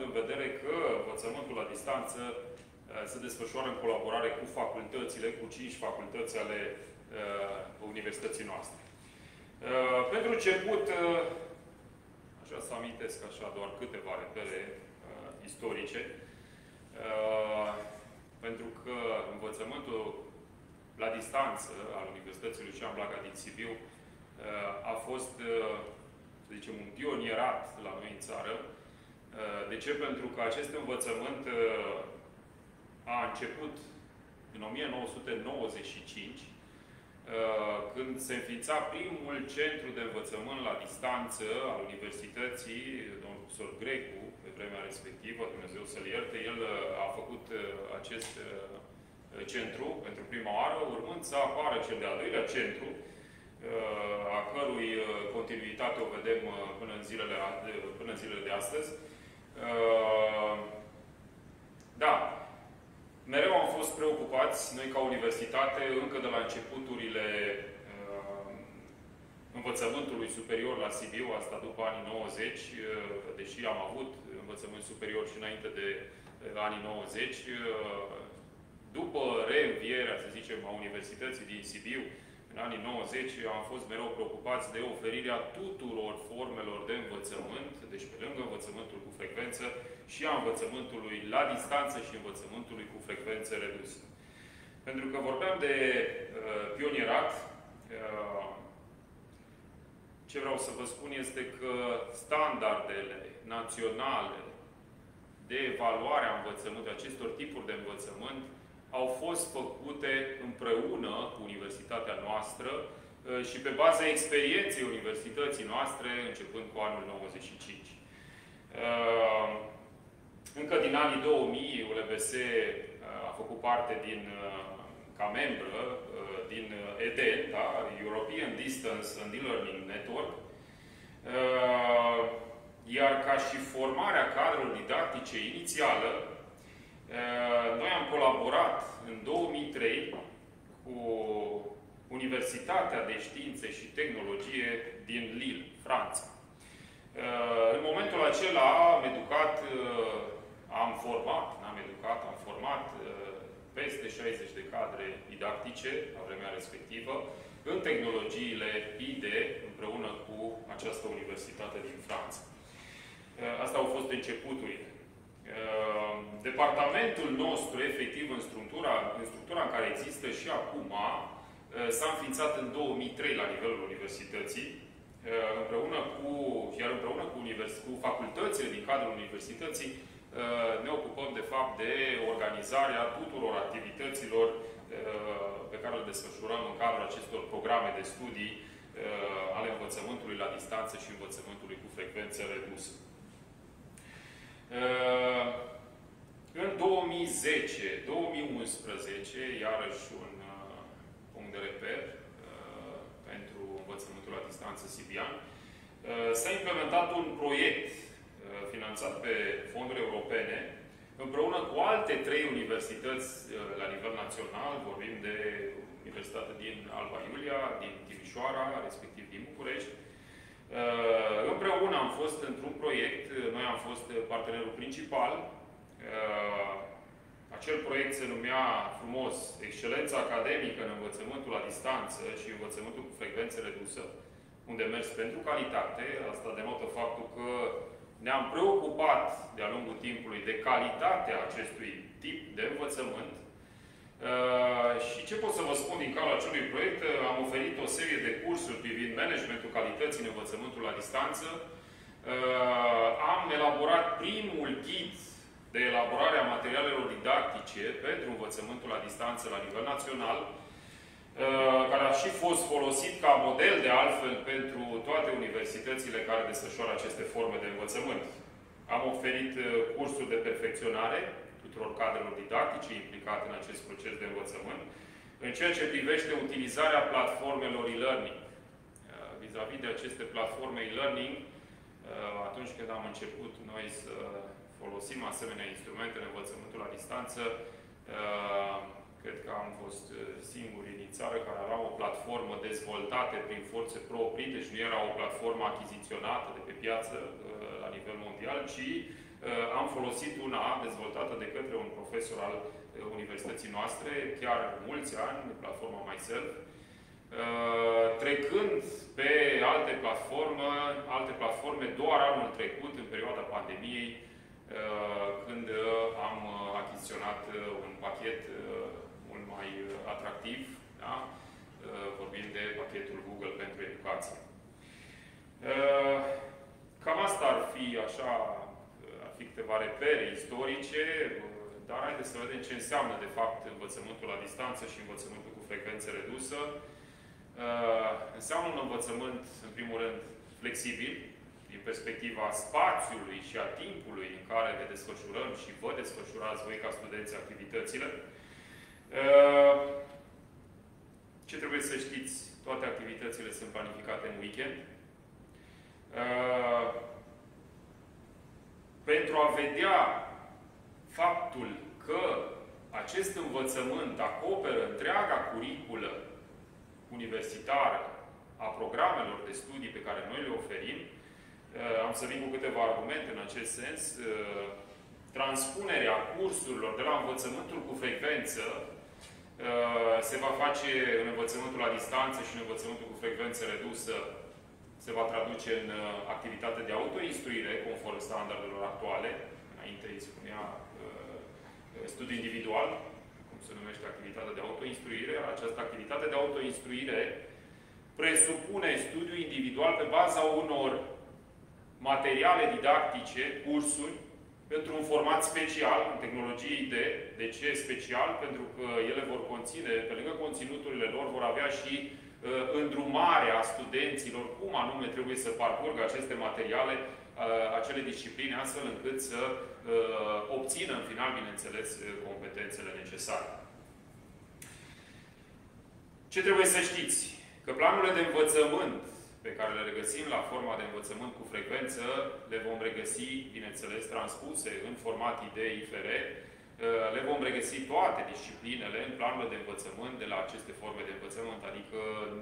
având în vedere că învățământul la distanță se desfășoară în colaborare cu facultățile, cu cinci facultăți ale universității noastre. Pentru început, așa să amintesc așa doar câteva repere istorice, pentru că învățământul la distanță al Universității Lucian Blaga din Sibiu a fost, să zicem, un pionierat la noi în țară. De ce? Pentru că acest învățământ a început în 1995, când se înființa primul centru de învățământ la distanță al Universității, domnul profesor Grecu, pe vremea respectivă, Dumnezeu să-l ierte, el a făcut acest centru pentru prima oară, urmând să apară cel de-al doilea centru, a cărui continuitate o vedem până în zilele, până în zilele de astăzi. Da, mereu am fost preocupați, noi ca universitate, încă de la începuturile uh, învățământului superior la Sibiu, asta după anii 90, uh, deși am avut învățământ superior și înainte de uh, anii 90, după reînvierea, să zicem, a Universității din Sibiu, în anii 90 am fost mereu preocupați de oferirea tuturor formelor de învățământ, deci pe lângă învățământul cu frecvență, și a învățământului la distanță și învățământului cu frecvență redusă. Pentru că vorbeam de uh, pionierat, uh, ce vreau să vă spun este că standardele naționale de evaluare a învățământului, acestor tipuri de învățământ, au fost făcute împreună cu universitatea noastră uh, și pe baza experienței universității noastre, începând cu anul 95. Uh, încă din anii 2000, ULBS uh, a făcut parte din, ca membră din EDEN, da? European Distance and E-Learning Network, iar ca și formarea cadrelor didactice inițială, Eh, noi am colaborat în 2003 cu Universitatea de Științe și Tehnologie din Lille, Franța. Eh, în momentul acela am educat, eh, am format, am educat, am format peste 60 de cadre didactice la vremea respectivă în tehnologiile ID împreună cu această universitate din Franța. Asta au fost începuturile. Ehm, departamentul nostru, efectiv, în structura, în structura în care există și acum, eh, s-a înființat în 2003 la nivelul universității, eh, împreună cu, iar împreună cu, univers, cu facultățile din cadrul universității, eh, ne ocupăm, de fapt, de organizarea tuturor activităților pe care le desfășurăm în cadrul acestor programe de studii ale învățământului la distanță și învățământului cu frecvență redusă. Uh, în 2010, 2011, iarăși un uh, punct de reper uh, pentru învățământul la distanță sibian, s-a implementat un proiect finanțat pe fonduri europene, împreună cu alte trei universități la nivel național, vorbim de Universitatea din Alba Iulia, din Timișoara, respectiv din București, Uh, împreună am fost într-un proiect, noi am fost partenerul principal. Uh, acel proiect se numea frumos Excelența academică în învățământul la distanță și învățământul cu frecvență redusă, unde mers pentru calitate. Asta denotă faptul că ne-am preocupat de-a lungul timpului de calitatea acestui tip de învățământ Uh, și ce pot să vă spun din calul acelui proiect? Uh, am oferit o serie de cursuri privind managementul calității în învățământul la distanță. Uh, am elaborat primul ghid de elaborare a materialelor didactice pentru învățământul la distanță la nivel național, care a și fost folosit ca model de altfel pentru toate universitățile care desfășoară aceste forme de învățământ. Am oferit cursuri de perfecționare tuturor cadrelor didactice implicate în acest proces de învățământ, în ceea ce privește utilizarea platformelor e-learning. Uh, vis-a-vis -vis de aceste platforme e-learning, uh, atunci când am început noi să folosim asemenea instrumente în învățământul la distanță, uh, cred că am fost singurii din țară care aveau o platformă dezvoltată prin forțe proprii, deci nu era o platformă achiziționată de pe piață la nivel mondial, ci am folosit una dezvoltată de către un profesor al universității noastre, chiar mulți ani, platforma MySelf, trecând pe alte platforme, alte platforme doar anul trecut, în perioada pandemiei, când am achiziționat un pachet mult mai atractiv, da? vorbim de pachetul Google pentru educație. Cam asta ar fi așa, ar fi câteva repere istorice, dar haideți să vedem ce înseamnă, de fapt, învățământul la distanță și învățământul cu frecvență redusă. Înseamnă un învățământ, în primul rând, flexibil, din perspectiva spațiului și a timpului în care ne desfășurăm și vă desfășurați voi ca studenți activitățile. Ce trebuie să știți? Toate activitățile sunt planificate în weekend. Pentru a vedea faptul că acest învățământ acoperă întreaga curiculă universitară a programelor de studii pe care noi le oferim, uh, am să vin cu câteva argumente în acest sens. Uh, transpunerea cursurilor de la învățământul cu frecvență uh, se va face în învățământul la distanță și în învățământul cu frecvență redusă se va traduce în activitate de autoinstruire conform standardelor actuale. Înainte îi spunea studiu individual, cum se numește activitatea de autoinstruire. Această activitate de autoinstruire presupune studiu individual pe baza unor materiale didactice, cursuri, pentru un format special, în tehnologie ID. De ce special? Pentru că ele vor conține, pe lângă conținuturile lor, vor avea și uh, îndrumarea studenților, cum anume trebuie să parcurgă aceste materiale, uh, acele discipline, astfel încât să uh, obțină, în final, bineînțeles, uh, competențele necesare. Ce trebuie să știți? Că planurile de învățământ pe care le regăsim la forma de învățământ cu frecvență, le vom regăsi, bineînțeles, transpuse în format idei IFR, le vom regăsi toate disciplinele în planurile de învățământ de la aceste forme de învățământ. Adică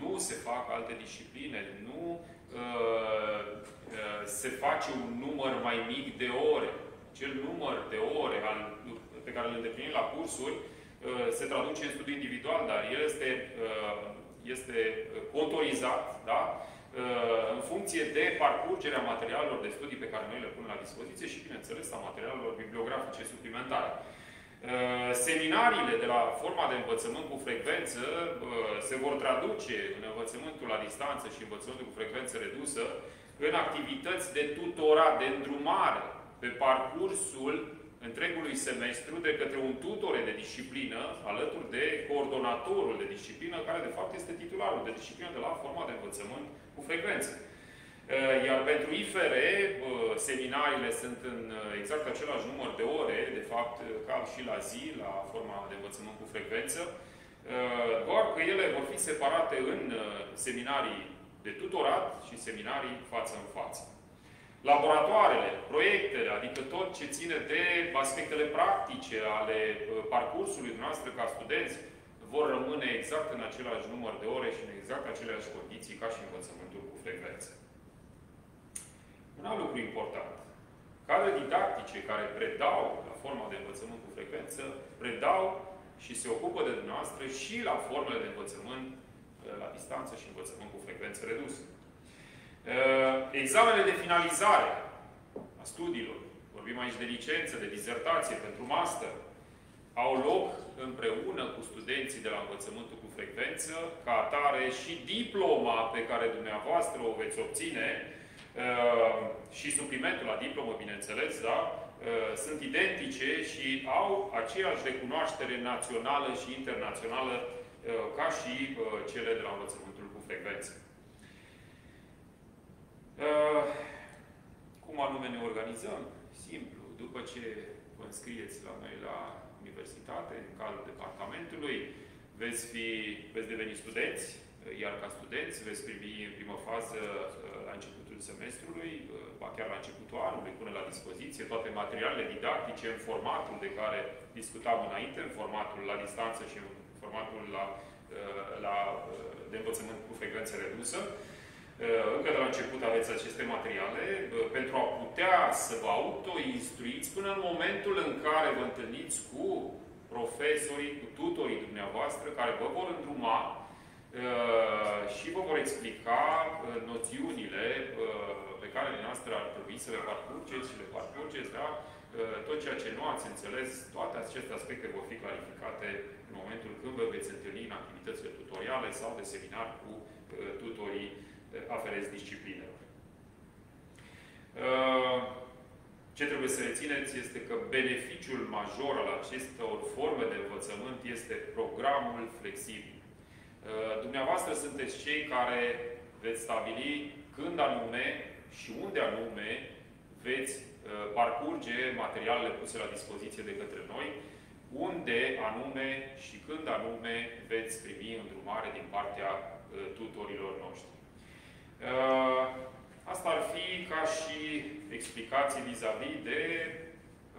nu se fac alte discipline, nu uh, se face un număr mai mic de ore. Cel număr de ore al, pe care le îndeplinim la cursuri uh, se traduce în studiu individual, dar el este uh, este contorizat, da? În funcție de parcurgerea materialelor de studii pe care noi le punem la dispoziție și, bineînțeles, a materialelor bibliografice suplimentare. Seminariile de la forma de învățământ cu frecvență se vor traduce în învățământul la distanță și învățământul cu frecvență redusă în activități de tutorat, de îndrumare pe parcursul întregului semestru de către un tutore de disciplină, alături de coordonatorul de disciplină, care de fapt este titularul de disciplină de la forma de învățământ cu frecvență. Uh, iar pentru IFR, uh, seminariile sunt în uh, exact același număr de ore, de fapt, ca și la zi, la forma de învățământ cu frecvență, doar că ele vor fi separate în seminarii de tutorat și seminarii față în față. Laboratoarele, proiectele, adică tot ce ține de aspectele practice ale uh, parcursului noastră ca studenți, vor rămâne exact în același număr de ore și în exact aceleași condiții ca și învățământul cu frecvență. Un alt lucru important. Cadre didactice care predau la forma de învățământ cu frecvență, predau și se ocupă de dumneavoastră și la formele de învățământ uh, la distanță și învățământ cu frecvență redusă. Uh, examenele de finalizare a studiilor, vorbim aici de licență, de dizertație pentru master, au loc împreună cu studenții de la învățământul cu frecvență, ca atare și diploma pe care dumneavoastră o veți obține uh, și suplimentul la diplomă, bineînțeles, da? Uh, sunt identice și au aceeași recunoaștere națională și internațională ca și cele de la învățământul cu frecvență. Uh, cum anume ne organizăm? Simplu. După ce vă înscrieți la noi la universitate, în cadrul departamentului, veți, fi, veți deveni studenți, iar ca studenți veți primi în primă fază uh, la începutul semestrului, uh, ba chiar la începutul anului, pune la dispoziție toate materialele didactice în formatul de care discutam înainte, în formatul la distanță și în formatul la, la, de învățământ cu frecvență redusă. Uh, încă de la început aveți aceste materiale uh, pentru a putea să vă auto-instruiți până în momentul în care vă întâlniți cu profesorii, cu tutorii dumneavoastră, care vă vor îndruma uh, și vă vor explica uh, noțiunile uh, pe care dumneavoastră ar trebui să le parcurgeți și le parcurgeți, da? tot ceea ce nu ați înțeles, toate aceste aspecte vor fi clarificate în momentul când vă veți întâlni în activitățile tutoriale sau de seminar cu tutorii aferenți disciplinelor. Ce trebuie să rețineți este că beneficiul major al acestor forme de învățământ este programul flexibil. Uh, dumneavoastră sunteți cei care veți stabili când anume și unde anume veți uh, parcurge materialele puse la dispoziție de către noi, unde anume și când anume veți primi îndrumare din partea uh, tutorilor noștri. Asta ar fi ca și explicații vis-a-vis -vis de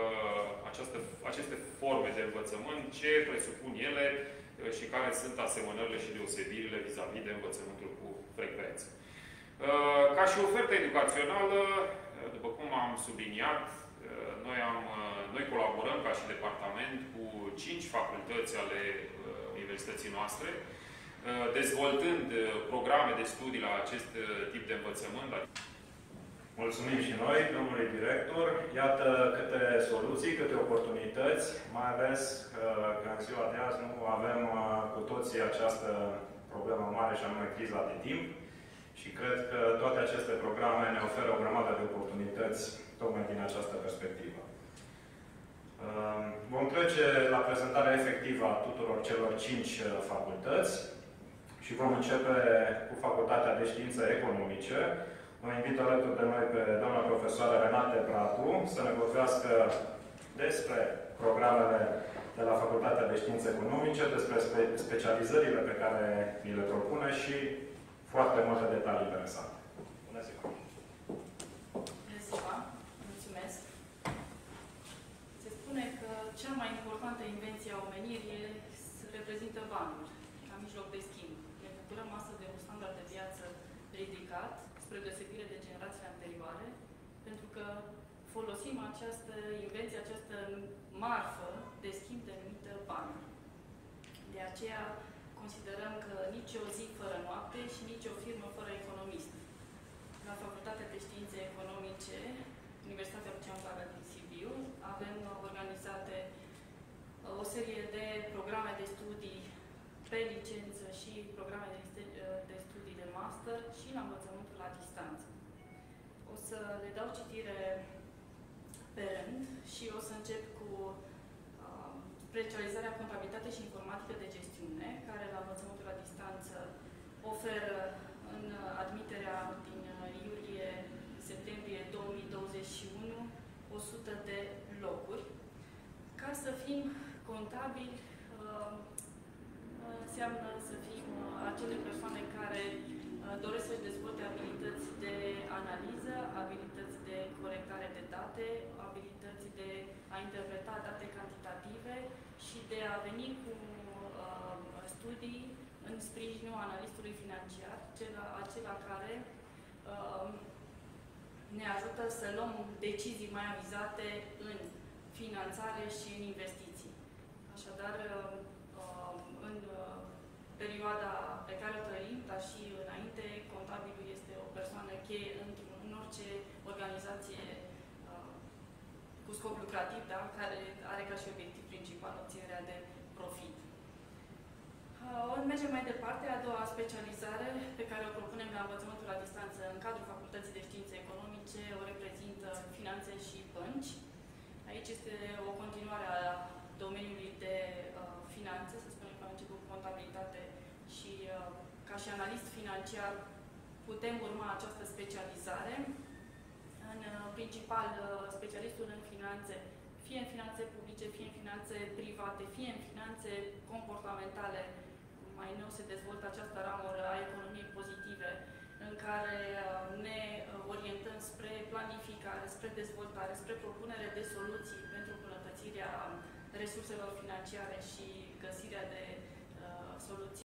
uh, această, aceste forme de învățământ, ce presupun ele uh, și care sunt asemănările și deosebirile vis-a-vis -vis de învățământul cu frecvență. Uh, ca și ofertă educațională, uh, după cum am subliniat, uh, noi, am, uh, noi colaborăm ca și departament cu cinci facultăți ale universității noastre, Uh, dezvoltând uh, programe de studii la acest uh, tip de învățământ. Mulțumim și noi, domnului director. Iată câte soluții, câte oportunități, mai ales că în ziua de azi nu avem cu toții această problemă mare și anume criza de timp. Și cred că toate aceste programe ne oferă o grămadă de oportunități tocmai din această perspectivă. Vom trece la prezentarea efectivă a tuturor celor cinci facultăți și vom începe cu Facultatea de Științe Economice. Mă invit alături de noi pe doamna profesoară Renate Bratu să ne vorbească despre programele de la Facultatea de Științe Economice, despre spe specializările pe care ni le propune și foarte multe detalii interesante. Bună ziua! Bună ziua! Mulțumesc! Se spune că cea mai importantă invenție a omenirii reprezintă banul, ca mijloc de schimb bucurăm astăzi de un standard de viață ridicat, spre deosebire de generațiile anterioare, pentru că folosim această invenție, această marfă de schimb denumită bani. De aceea considerăm că nici o zi fără noapte și nici o firmă fără economist. La Facultatea de Științe Economice, Universitatea Lucian Blaga din Sibiu, avem organizate o serie de programe de studii pe licență și programe de, de studii de master și la învățământul la distanță. O să le dau citire pe rând și o să încep cu uh, specializarea contabilitate și informatică de gestiune, care la învățământul la distanță oferă în admiterea din iulie-septembrie 2021 100 de locuri. Ca să fim contabili, uh, înseamnă să fim uh, acele persoane care uh, doresc să-și dezvolte abilități de analiză, abilități de corectare de date, abilități de a interpreta date cantitative și de a veni cu uh, studii în sprijinul analistului financiar, acela, acela care uh, ne ajută să luăm decizii mai avizate în finanțare și în investiții. Așadar, uh, în uh, perioada pe care o trăim, dar și înainte, contabilul este o persoană cheie în orice organizație uh, cu scop lucrativ, da? care are ca și obiectiv principal obținerea de profit. Uh, ori mergem mai departe, a doua specializare pe care o propunem la învățământul la distanță în cadrul Facultății de Științe Economice o reprezintă finanțe și bănci. Aici este o continuare a domeniului de uh, finanțe, să spunem că am început cu contabilitate și uh, ca și analist financiar putem urma această specializare. În uh, principal, uh, specialistul în finanțe, fie în finanțe publice, fie în finanțe private, fie în finanțe comportamentale, mai nou se dezvoltă această ramură a economiei pozitive, în care uh, ne orientăm spre planificare, spre dezvoltare, spre propunere de soluții pentru îmbunătățirea resurselor financiare și găsirea de uh, soluții